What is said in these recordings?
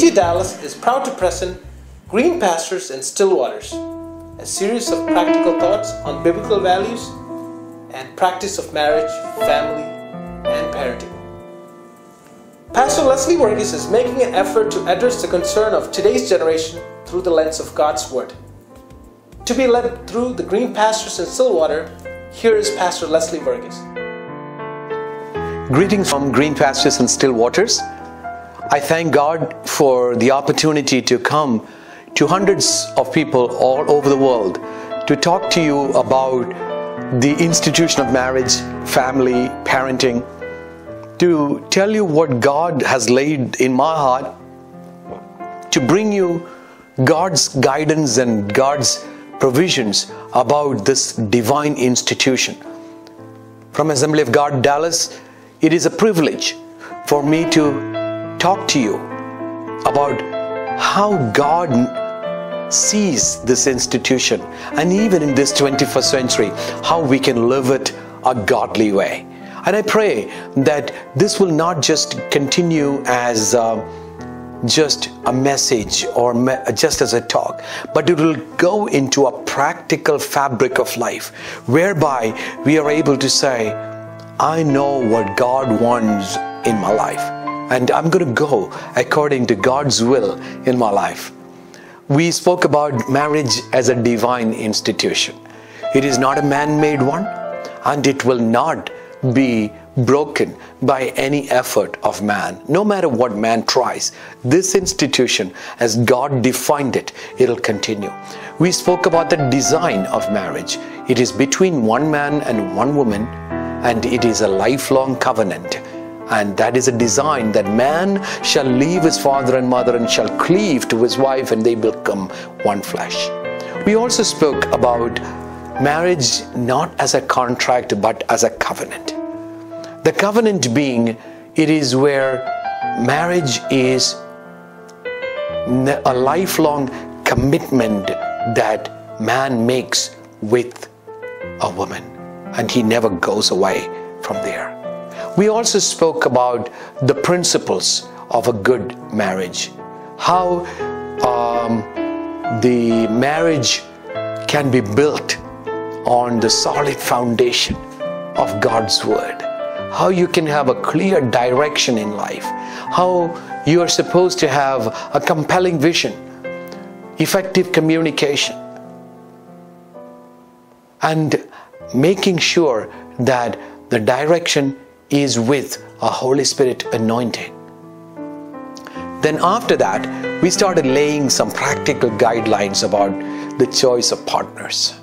AG Dallas is proud to present Green Pastures and Still Waters, a series of practical thoughts on biblical values and practice of marriage, family, and parenting. Pastor Leslie Verghese is making an effort to address the concern of today's generation through the lens of God's Word. To be led through the green pastures and still water, here is Pastor Leslie Verghese. Greetings from Green Pastures and Still Waters. I thank God for the opportunity to come to hundreds of people all over the world to talk to you about the institution of marriage, family, parenting, to tell you what God has laid in my heart, to bring you God's guidance and God's provisions about this divine institution. From Assembly of God Dallas, it is a privilege for me to talk to you about how God sees this institution and even in this 21st century, how we can live it a godly way. And I pray that this will not just continue as uh, just a message or me- just as a talk, but it will go into a practical fabric of life whereby we are able to say, I know what God wants in my life, and I'm going to go according to God's will in my life. We spoke about marriage as a divine institution. It is not a man made one, and it will not be broken by any effort of man. No matter what man tries, this institution, as God defined it, it'll continue. We spoke about the design of marriage. It is between one man and one woman, and it is a lifelong covenant. And that is a design that man shall leave his father and mother and shall cleave to his wife, and they become one flesh. We also spoke about marriage not as a contract but as a covenant. The covenant being, it is where marriage is a lifelong commitment that man makes with a woman, and he never goes away from there. We also spoke about the principles of a good marriage, how um, the marriage can be built on the solid foundation of God's Word, how you can have a clear direction in life, how you are supposed to have a compelling vision, effective communication, and making sure that the direction is with a Holy Spirit anointing. Then, after that, we started laying some practical guidelines about the choice of partners.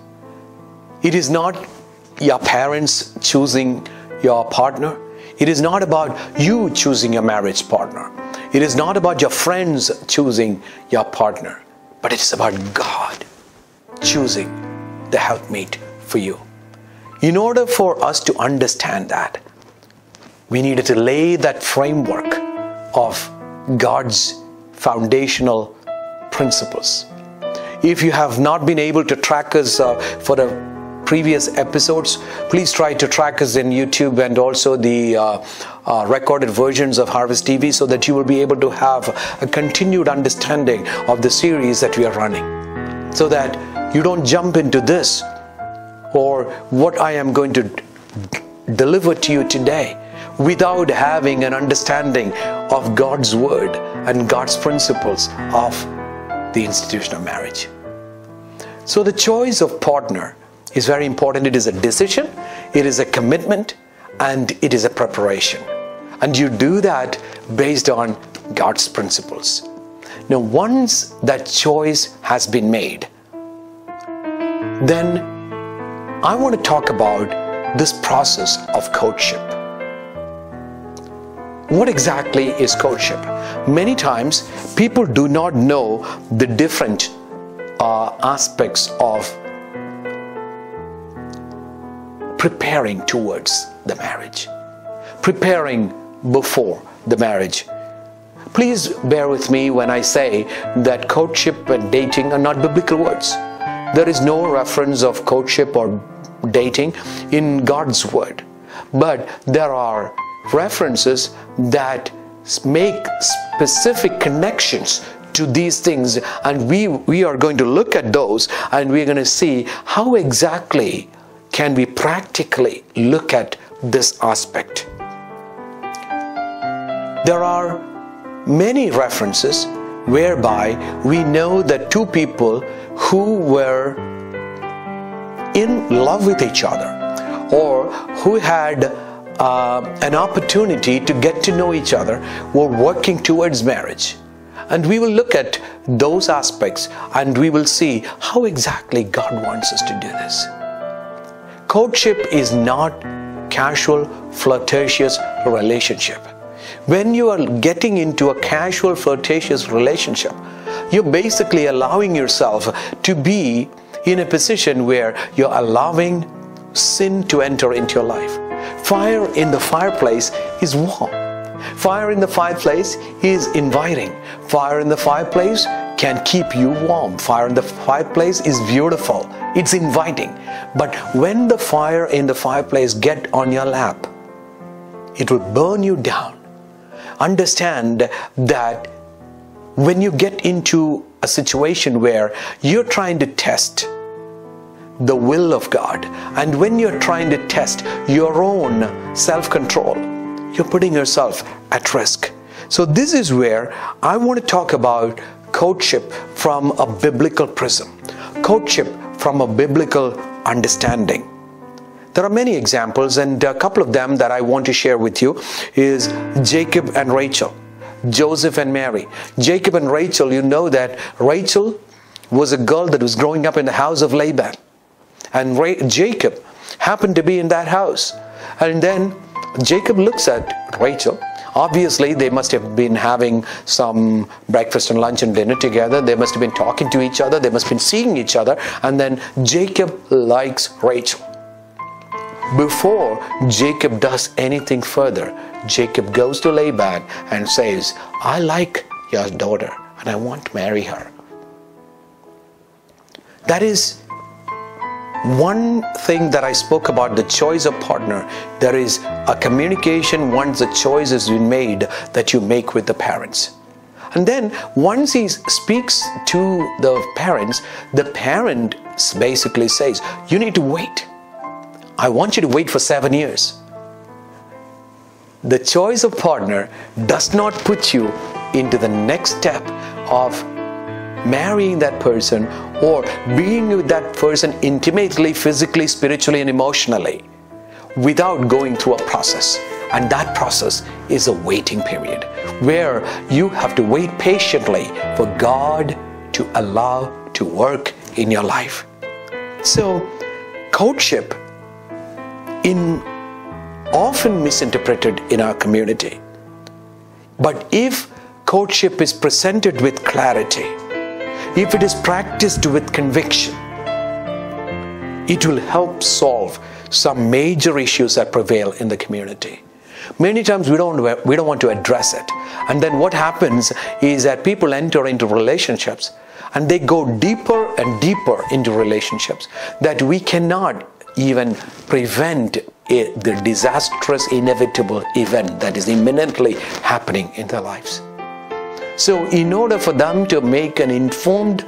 It is not your parents choosing your partner. It is not about you choosing your marriage partner. It is not about your friends choosing your partner. But it is about God choosing the helpmate for you. In order for us to understand that, we needed to lay that framework of God's foundational principles. If you have not been able to track us uh, for the previous episodes, please try to track us in YouTube and also the uh, uh, recorded versions of Harvest TV so that you will be able to have a continued understanding of the series that we are running. So that you don't jump into this or what I am going to deliver to you today without having an understanding of God's Word and God's principles of the institution of marriage. So, the choice of partner is very important. It is a decision, it is a commitment, and it is a preparation. And you do that based on God's principles. Now, once that choice has been made, then I want to talk about this process of courtship. What exactly is courtship? Many times people do not know the different uh, aspects of preparing towards the marriage, preparing before the marriage. Please bear with me when I say that courtship and dating are not biblical words. There is no reference of courtship or dating in God's word, but there are references that make specific connections to these things. And we we are going to look at those and we're going to see how exactly can we practically look at this aspect. There are many references whereby we know that two people who were in love with each other or who had uh, an opportunity to get to know each other We're working towards marriage. And we will look at those aspects and we will see how exactly God wants us to do this. Courtship is not casual, flirtatious relationship. When you are getting into a casual, flirtatious relationship, you're basically allowing yourself to be in a position where you're allowing sin to enter into your life. Fire in the fireplace is warm. Fire in the fireplace is inviting. Fire in the fireplace can keep you warm. Fire in the fireplace is beautiful. It's inviting. But when the fire in the fireplace get on your lap, it will burn you down. Understand that when you get into a situation where you're trying to test the will of God, and when you're trying to test your own self control, you're putting yourself at risk. So, this is where I want to talk about courtship from a biblical prism, courtship from a biblical understanding. There are many examples, and a couple of them that I want to share with you is Jacob and Rachel, Joseph and Mary. Jacob and Rachel, you know that Rachel was a girl that was growing up in the house of Laban and Jacob happened to be in that house. And then Jacob looks at Rachel. Obviously, they must have been having some breakfast and lunch and dinner together. They must have been talking to each other. They must have been seeing each other. And then Jacob likes Rachel. Before Jacob does anything further, Jacob goes to Laban and says, I like your daughter and I want to marry her. That is one thing that I spoke about the choice of partner, there is a communication once the choice has been made that you make with the parents. And then once he speaks to the parents, the parent basically says, You need to wait. I want you to wait for seven years. The choice of partner does not put you into the next step of marrying that person or being with that person intimately, physically, spiritually, and emotionally without going through a process. And that process is a waiting period where you have to wait patiently for God to allow to work in your life. So, courtship in often misinterpreted in our community. But if courtship is presented with clarity, if it is practiced with conviction, it will help solve some major issues that prevail in the community. Many times we don't we don't want to address it. And then what happens is that people enter into relationships and they go deeper and deeper into relationships that we cannot even prevent the disastrous inevitable event that is imminently happening in their lives. So, in order for them to make an informed,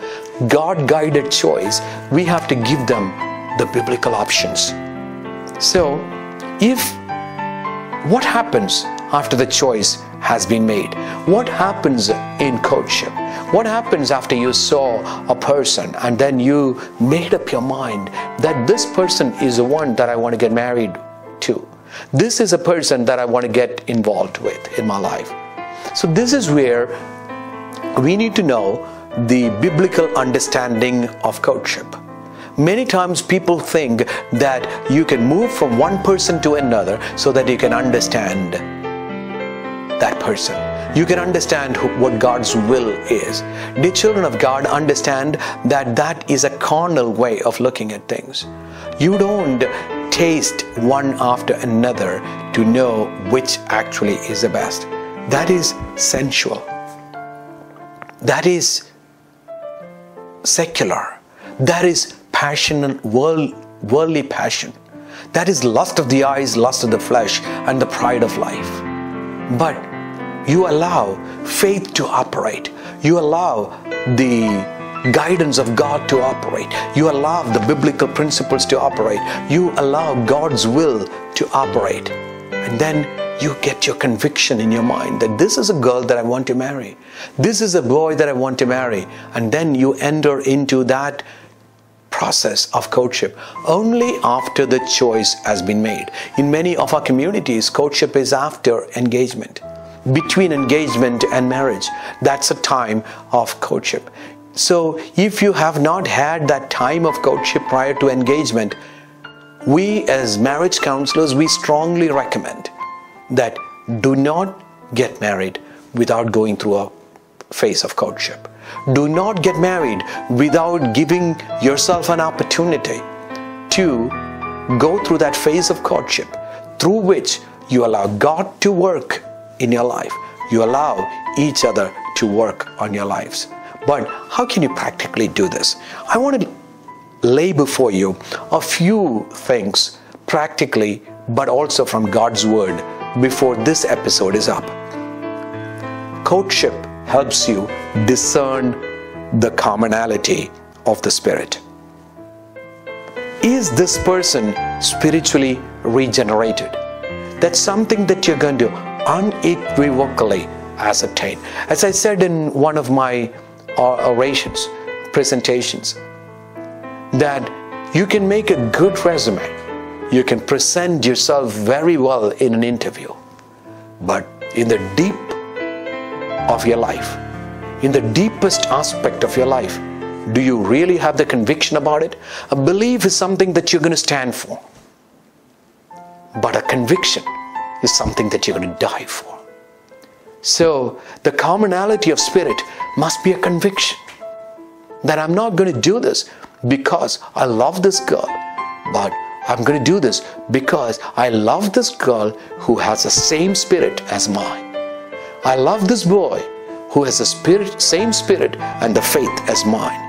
God guided choice, we have to give them the biblical options. So, if what happens after the choice has been made? What happens in courtship? What happens after you saw a person and then you made up your mind that this person is the one that I want to get married to? This is a person that I want to get involved with in my life. So, this is where we need to know the biblical understanding of courtship. Many times people think that you can move from one person to another so that you can understand that person. You can understand what God's will is. The children of God understand that that is a carnal way of looking at things. You don't taste one after another to know which actually is the best. That is sensual that is secular, that is passion, world, worldly passion, that is lust of the eyes, lust of the flesh, and the pride of life. But you allow faith to operate. You allow the guidance of God to operate. You allow the biblical principles to operate. You allow God's will to operate. And then you get your conviction in your mind that this is a girl that I want to marry. This is a boy that I want to marry. And then you enter into that process of courtship only after the choice has been made. In many of our communities, courtship is after engagement. Between engagement and marriage, that's a time of courtship. So, if you have not had that time of courtship prior to engagement, we as marriage counselors, we strongly recommend that do not get married without going through a phase of courtship. Do not get married without giving yourself an opportunity to go through that phase of courtship through which you allow God to work in your life. You allow each other to work on your lives. But how can you practically do this? I want to lay before you a few things practically, but also from God's Word before this episode is up. Courtship helps you discern the commonality of the Spirit. Is this person spiritually regenerated? That's something that you're going to unequivocally ascertain. As I said in one of my uh, orations, presentations, that you can make a good resume, you can present yourself very well in an interview, but in the deep of your life, in the deepest aspect of your life, do you really have the conviction about it? A belief is something that you're going to stand for, but a conviction is something that you're going to die for. So, the commonality of spirit must be a conviction that I'm not going to do this because I love this girl, but I'm going to do this because I love this girl who has the same spirit as mine. I love this boy who has the spirit, same spirit and the faith as mine.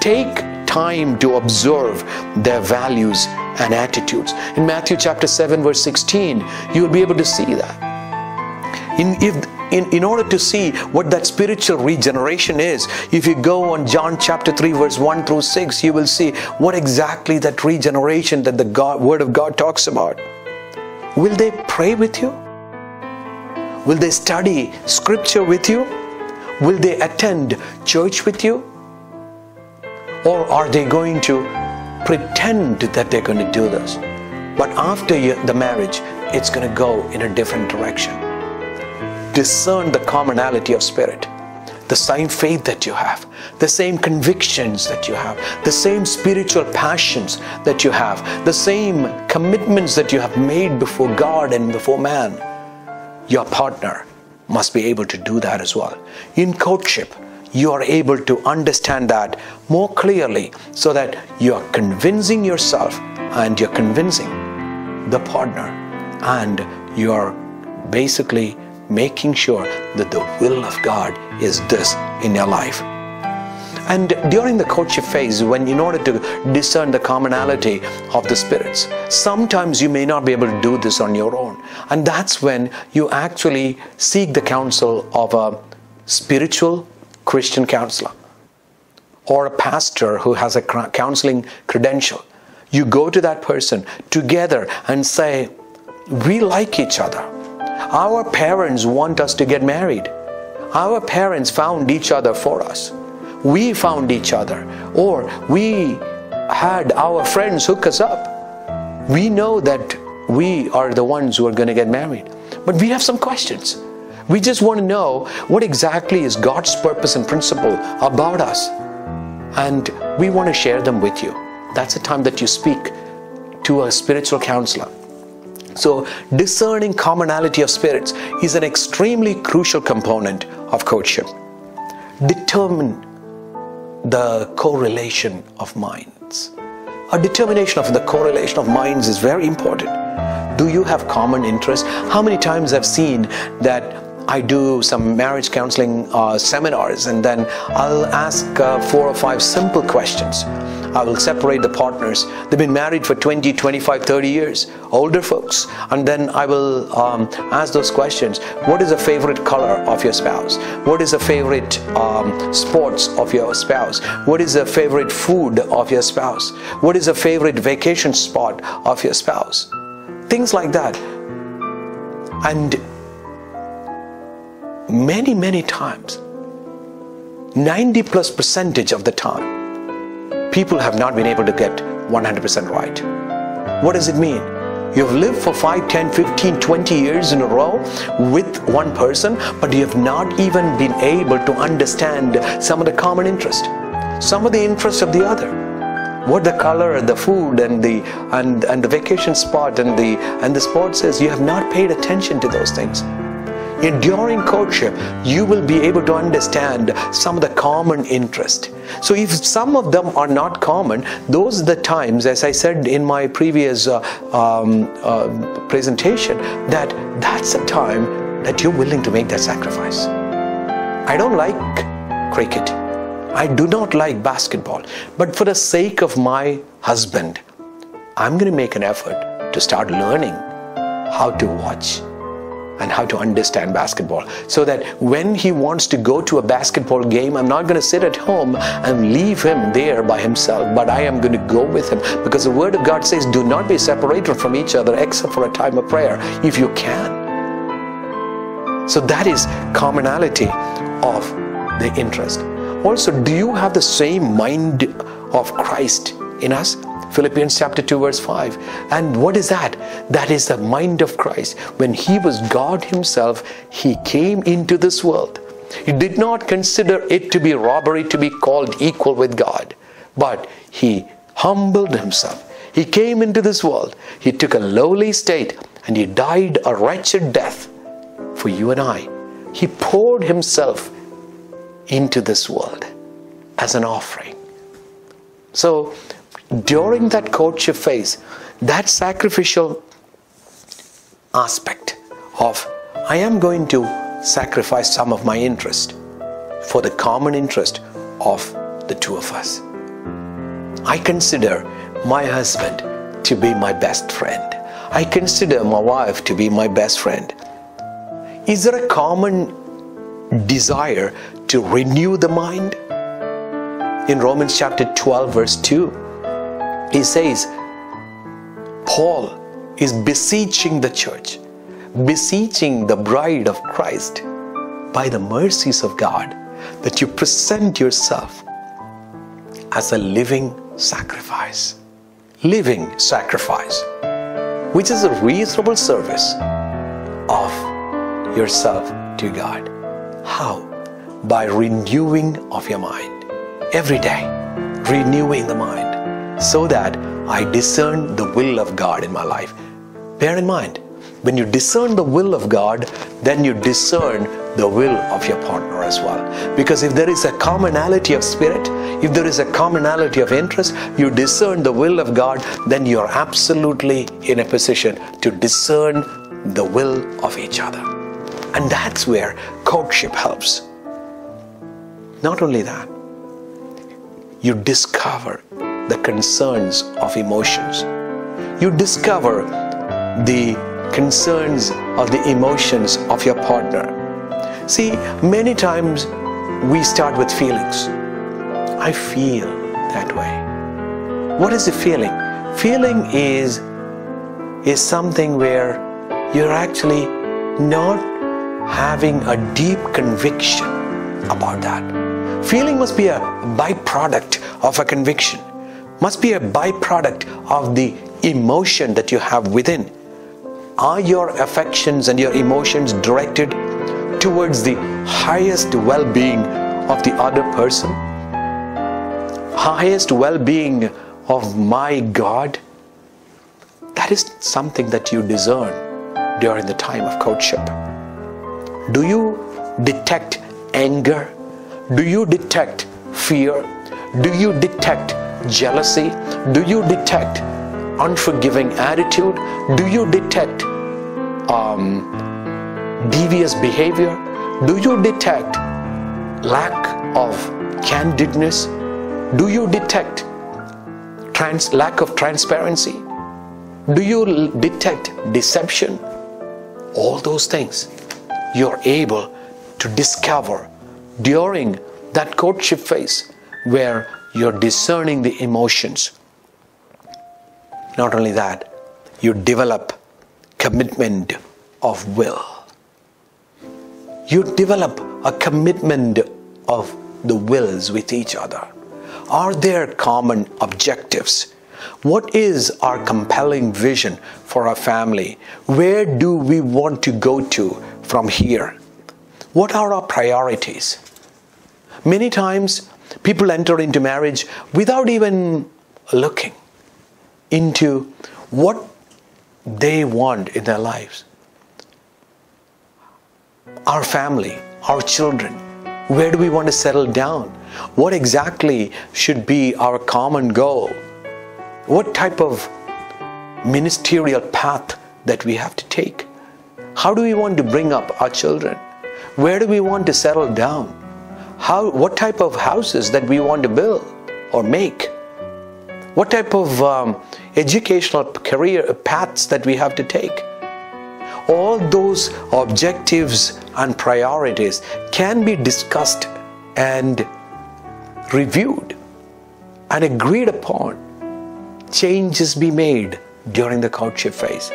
Take time to observe their values and attitudes. In Matthew chapter 7, verse 16, you will be able to see that. In, if in, in order to see what that spiritual regeneration is, if you go on John chapter 3, verse 1 through 6, you will see what exactly that regeneration that the God, Word of God talks about. Will they pray with you? Will they study scripture with you? Will they attend church with you? Or are they going to pretend that they're going to do this? But after the marriage, it's going to go in a different direction discern the commonality of spirit the same faith that you have, the same convictions that you have, the same spiritual passions that you have, the same commitments that you have made before God and before man, your partner must be able to do that as well. In courtship, you are able to understand that more clearly so that you are convincing yourself and you're convincing the partner and you're basically making sure that the will of God is this in your life. And during the courtship phase, when in order to discern the commonality of the spirits, sometimes you may not be able to do this on your own. And that's when you actually seek the counsel of a spiritual Christian counselor or a pastor who has a counseling credential. You go to that person together and say, We like each other our parents want us to get married. Our parents found each other for us. We found each other, or we had our friends hook us up. We know that we are the ones who are going to get married. But we have some questions. We just want to know what exactly is God's purpose and principle about us. And we want to share them with you. That's the time that you speak to a spiritual counselor. So, discerning commonality of spirits is an extremely crucial component of courtship. Determine the correlation of minds. A determination of the correlation of minds is very important. Do you have common interests? How many times I've seen that I do some marriage counseling uh, seminars and then I'll ask uh, four or five simple questions. I will separate the partners. They've been married for 20, 25, 30 years, older folks. And then I will um, ask those questions. What is the favorite color of your spouse? What is the favorite um, sports of your spouse? What is the favorite food of your spouse? What is the favorite vacation spot of your spouse? Things like that. And many, many times, 90 plus percentage of the time, people have not been able to get 100% right. What does it mean? You've lived for 5, 10, 15, 20 years in a row with one person, but you have not even been able to understand some of the common interest, some of the interests of the other. What the color, the food, and the and, and the vacation spot and the and the sports is, you have not paid attention to those things. In during courtship, you will be able to understand some of the common interest. So if some of them are not common, those are the times, as I said in my previous uh, um, uh, presentation, that that's the time that you're willing to make that sacrifice. I don't like cricket. I do not like basketball. But for the sake of my husband, I'm going to make an effort to start learning how to watch and how to understand basketball. So that when he wants to go to a basketball game i'm not going to sit at home and leave him there by himself but i am going to go with him. Because the word of god says do not be separated from each other except for a time of prayer if you can. So that is commonality of the interest. Also do you have the same mind of christ in us Philippians chapter 2 verse 5. And what is that? That is the mind of Christ. When he was God himself, he came into this world. He did not consider it to be robbery to be called equal with God, but he humbled himself. He came into this world. He took a lowly state and he died a wretched death for you and I. He poured himself into this world as an offering. So during that courtship phase, that sacrificial aspect of I am going to sacrifice some of my interest for the common interest of the two of us. I consider my husband to be my best friend. I consider my wife to be my best friend. Is there a common desire to renew the mind? In Romans chapter 12, verse 2, he says, Paul is beseeching the church, beseeching the bride of Christ by the mercies of God that you present yourself as a living sacrifice. Living sacrifice, which is a reasonable service of yourself to God. How? By renewing of your mind. Every day, renewing the mind so that I discern the will of God in my life. Bear in mind, when you discern the will of God, then you discern the will of your partner as well. Because if there is a commonality of spirit, if there is a commonality of interest, you discern the will of God, then you're absolutely in a position to discern the will of each other. And that's where courtship helps. Not only that, you discover the concerns of emotions. You discover the concerns of the emotions of your partner. See, many times we start with feelings. I feel that way. What is the feeling? Feeling is is something where you're actually not having a deep conviction about that. Feeling must be a byproduct of a conviction must be a byproduct of the emotion that you have within. Are your affections and your emotions directed towards the highest well being of the other person? Highest well being of my God? That is something that you discern during the time of courtship. Do you detect anger? Do you detect fear? Do you detect jealousy? Do you detect unforgiving attitude? Do you detect um, devious behavior? Do you detect lack of candidness? Do you detect trans- lack of transparency? Do you detect deception? All those things you're able to discover during that courtship phase where you're discerning the emotions. Not only that, you develop commitment of will. You develop a commitment of the wills with each other. Are there common objectives? What is our compelling vision for our family? Where do we want to go to from here? What are our priorities? Many times, people enter into marriage without even looking into what they want in their lives. Our family, our children, where do we want to settle down? What exactly should be our common goal? What type of ministerial path that we have to take? How do we want to bring up our children? Where do we want to settle down? How, what type of houses that we want to build or make? What type of um, educational career paths that we have to take? All those objectives and priorities can be discussed and reviewed and agreed upon. Changes be made during the courtship phase.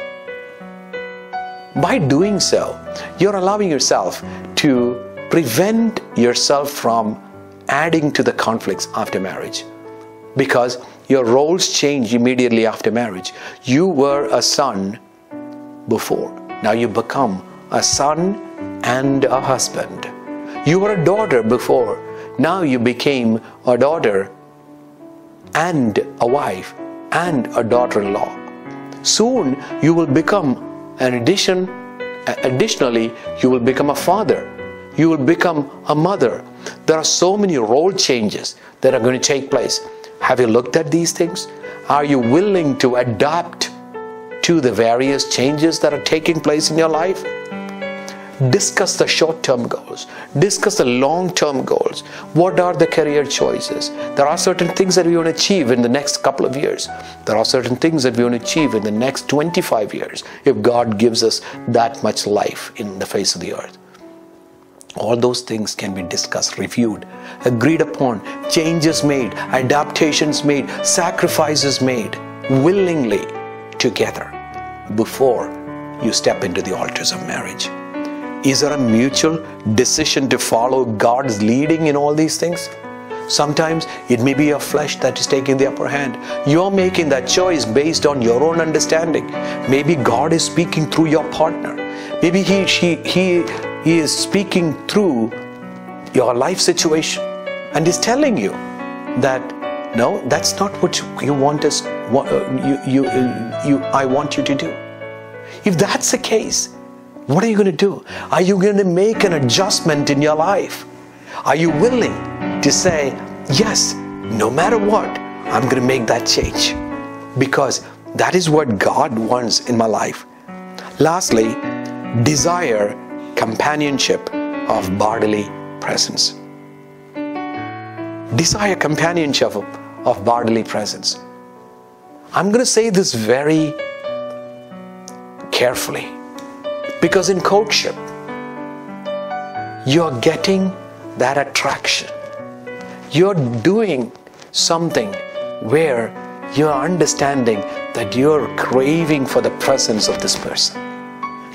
By doing so, you're allowing yourself to prevent yourself from adding to the conflicts after marriage because your roles change immediately after marriage. You were a son before, now you become a son and a husband. You were a daughter before, now you became a daughter and a wife and a daughter in law. Soon you will become an addition, additionally, you will become a father. You will become a mother. There are so many role changes that are going to take place. Have you looked at these things? Are you willing to adapt to the various changes that are taking place in your life? discuss the short term goals, discuss the long term goals. What are the career choices? There are certain things that we want to achieve in the next couple of years. There are certain things that we want to achieve in the next 25 years if God gives us that much life in the face of the earth. All those things can be discussed, reviewed, agreed upon, changes made, adaptations made, sacrifices made willingly together before you step into the altars of marriage. Is there a mutual decision to follow God's leading in all these things? Sometimes it may be your flesh that is taking the upper hand. You're making that choice based on your own understanding. Maybe God is speaking through your partner. Maybe he, she, he, he is speaking through your life situation and is telling you that no, that's not what you want us. Uh, you, you, uh, you, I want you to do. If that's the case, what are you going to do? Are you going to make an adjustment in your life? Are you willing to say, yes, no matter what, I'm going to make that change? Because that is what God wants in my life. Lastly, desire companionship of bodily presence. Desire companionship of, bodily presence. I'm going to say this very carefully because in courtship, you're getting that attraction. You're doing something where you're understanding that you're craving for the presence of this person.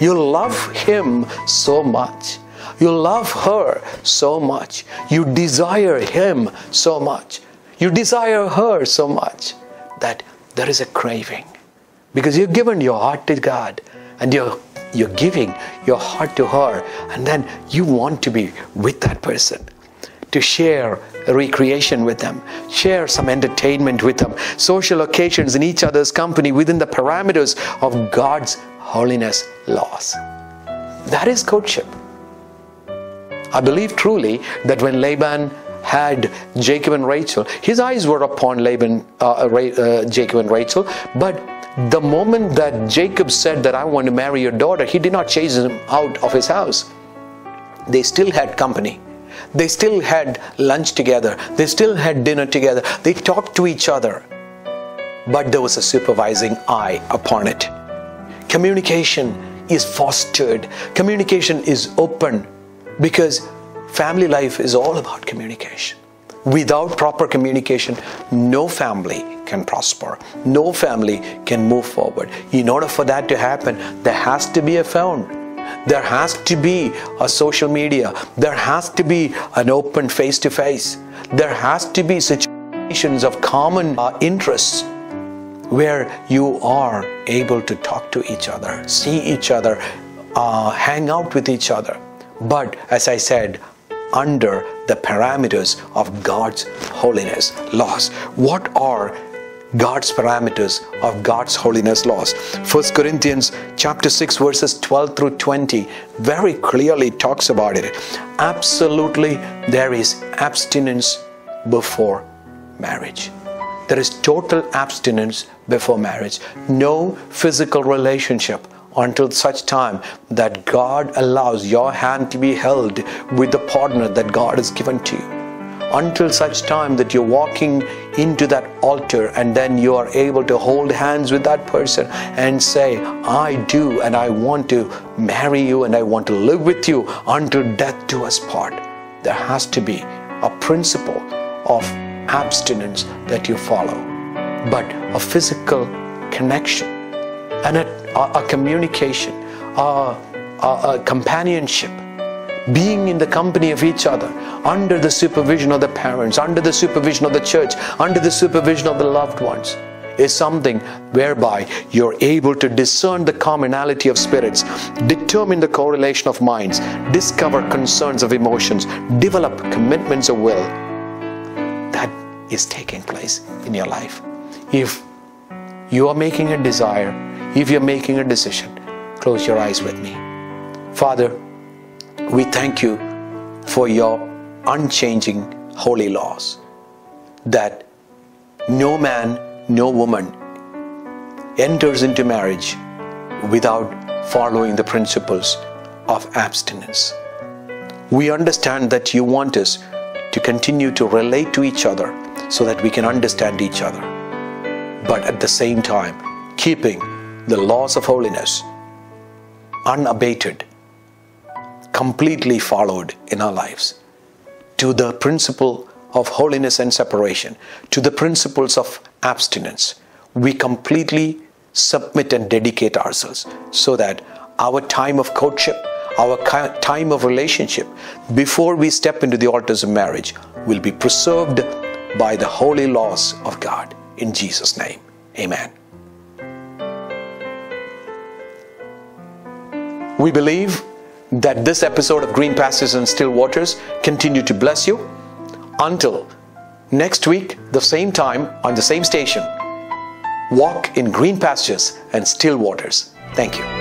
You love him so much. You love her so much. You desire him so much. You desire her so much that there is a craving. Because you've given your heart to God and you're you're giving your heart to her and then you want to be with that person to share recreation with them, share some entertainment with them, social occasions in each other's company within the parameters of God's holiness laws. That is courtship. I believe truly that when Laban had Jacob and Rachel, his eyes were upon Laban, uh, uh, Jacob and Rachel, but the moment that Jacob said that I want to marry your daughter, he did not chase him out of his house. They still had company. They still had lunch together. They still had dinner together. They talked to each other. but there was a supervising eye upon it. Communication is fostered, communication is open because family life is all about communication. Without proper communication, no family can prosper. No family can move forward. In order for that to happen, there has to be a phone. There has to be a social media. There has to be an open face to face. There has to be situations of common uh, interests where you are able to talk to each other, see each other, uh, hang out with each other. But as I said, under the parameters of God's holiness laws. What are God's parameters of God's holiness laws. 1 Corinthians chapter 6 verses 12 through 20 very clearly talks about it. Absolutely there is abstinence before marriage. There is total abstinence before marriage. No physical relationship until such time that God allows your hand to be held with the partner that God has given to you. Until such time that you're walking into that altar and then you are able to hold hands with that person and say, I do and I want to marry you and I want to live with you until death do us part. There has to be a principle of abstinence that you follow, but a physical connection and a, a, a communication, a, a companionship, being in the company of each other, under the supervision of the parents, under the supervision of the church, under the supervision of the loved ones, is something whereby you're able to discern the commonality of spirits, determine the correlation of minds, discover concerns of emotions, develop commitments of will. That is taking place in your life. If you are making a desire, if you're making a decision, close your eyes with me. Father, we thank you for your unchanging holy laws that no man, no woman enters into marriage without following the principles of abstinence. We understand that you want us to continue to relate to each other so that we can understand each other, but at the same time, keeping the laws of holiness unabated, completely followed in our lives. To the principle of holiness and separation, to the principles of abstinence, we completely submit and dedicate ourselves so that our time of courtship, our time of relationship, before we step into the altars of marriage, will be preserved by the holy laws of God. In Jesus' name, amen. We believe that this episode of Green Pastures and Still Waters continue to bless you. Until next week, the same time on the same station, walk in green pastures and still waters. Thank you.